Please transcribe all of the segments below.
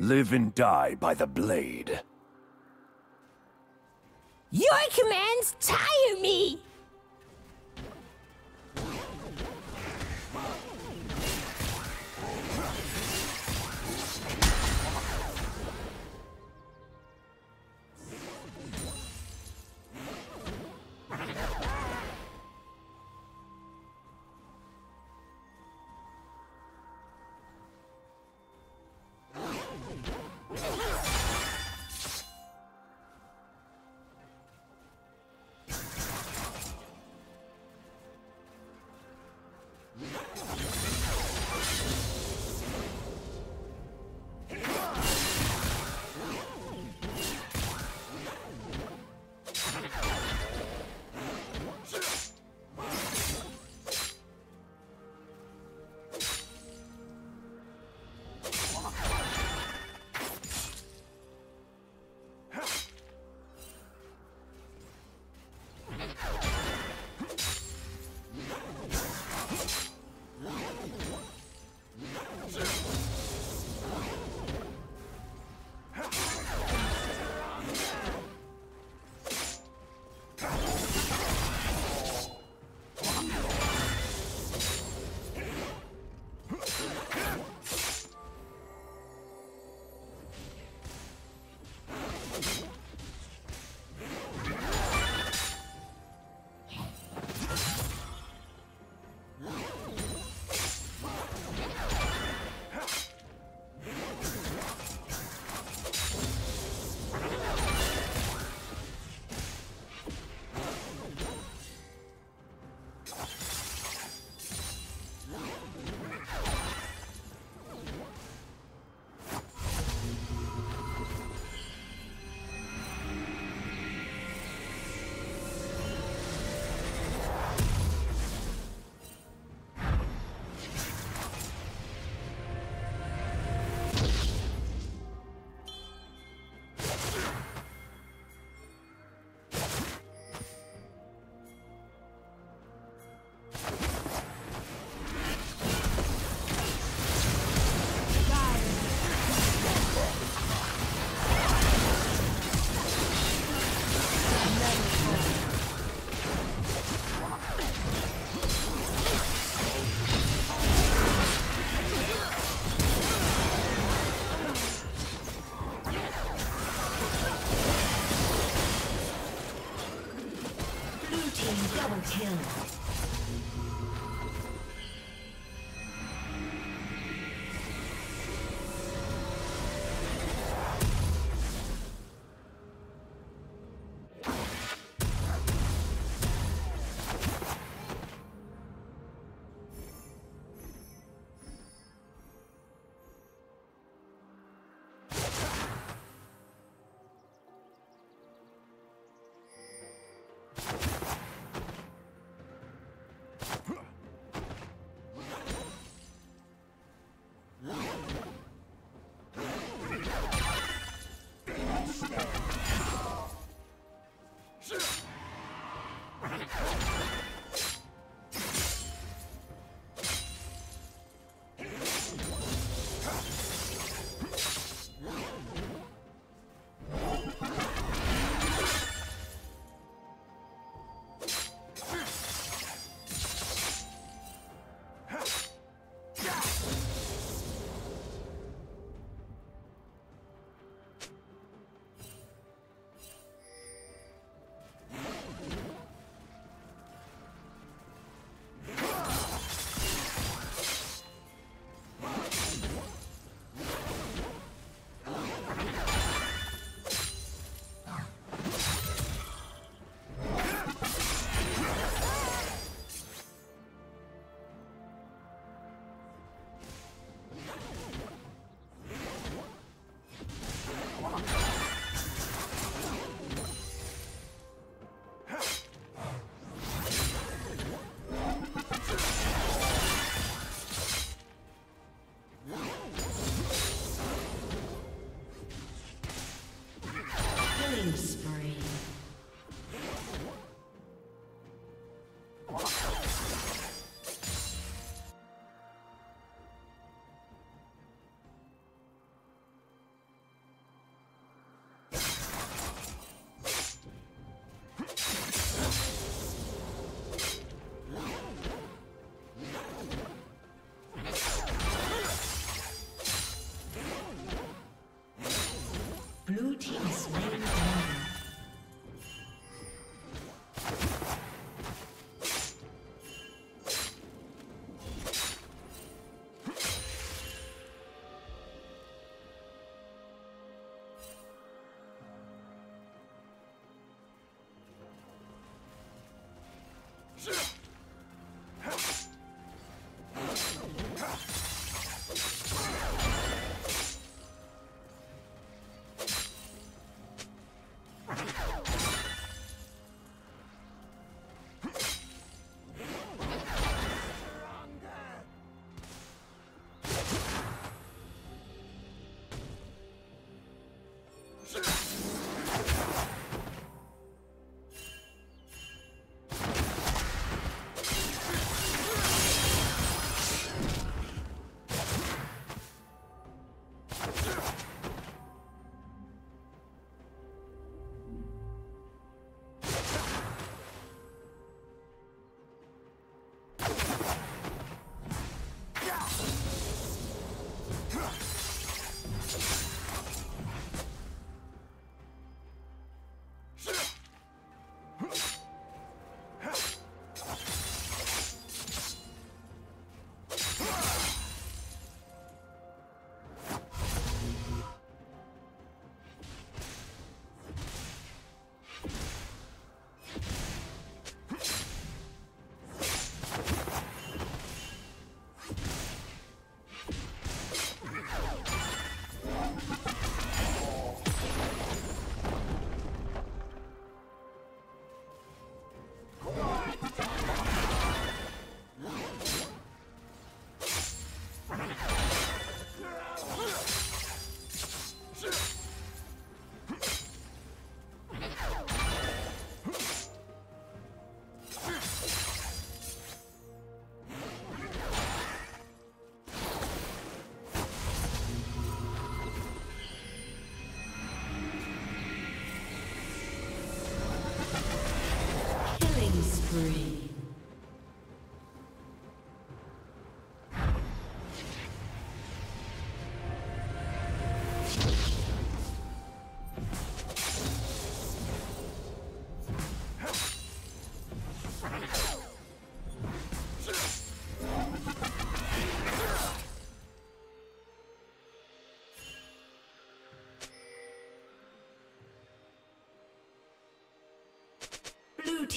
Live and die by the blade. Your commands tire me!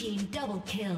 Team double kill.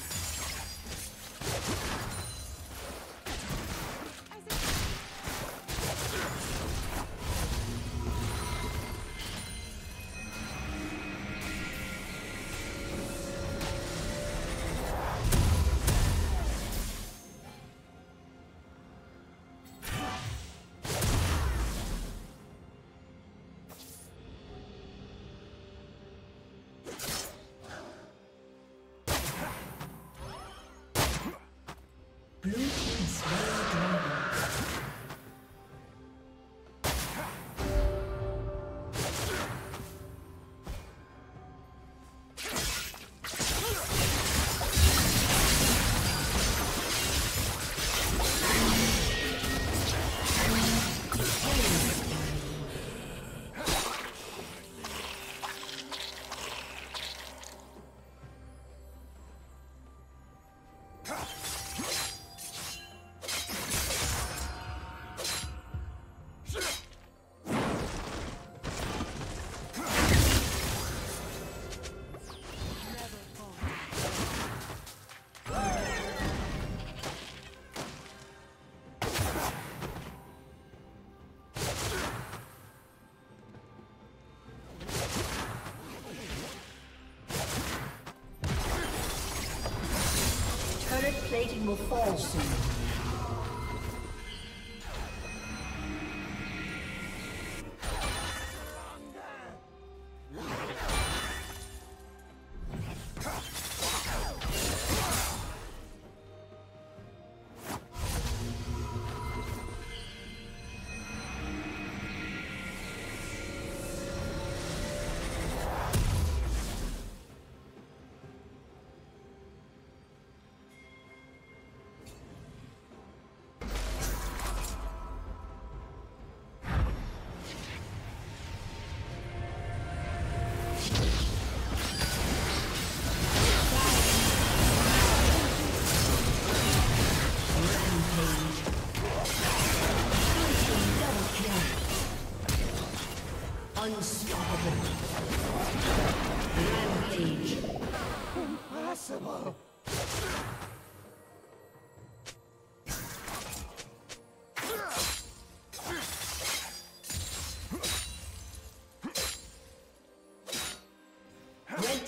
Will fall soon.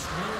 Slain.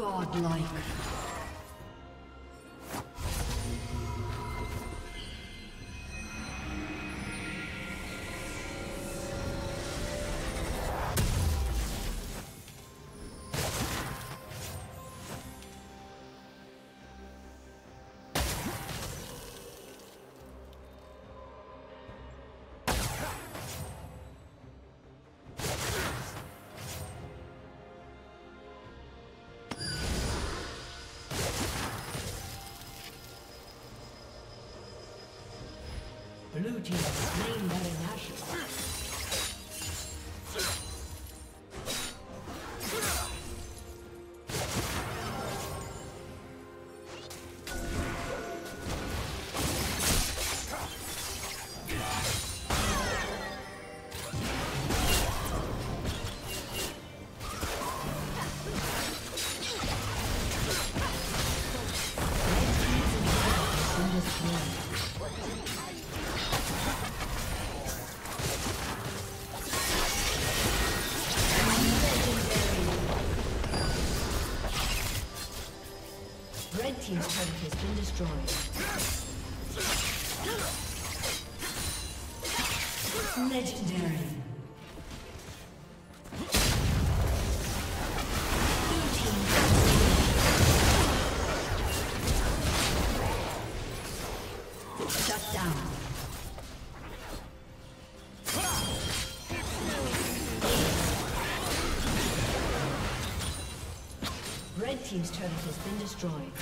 Godlike. Blue team slain Baron Nashor. Legendary. Shut down. Red Team's turret has been destroyed.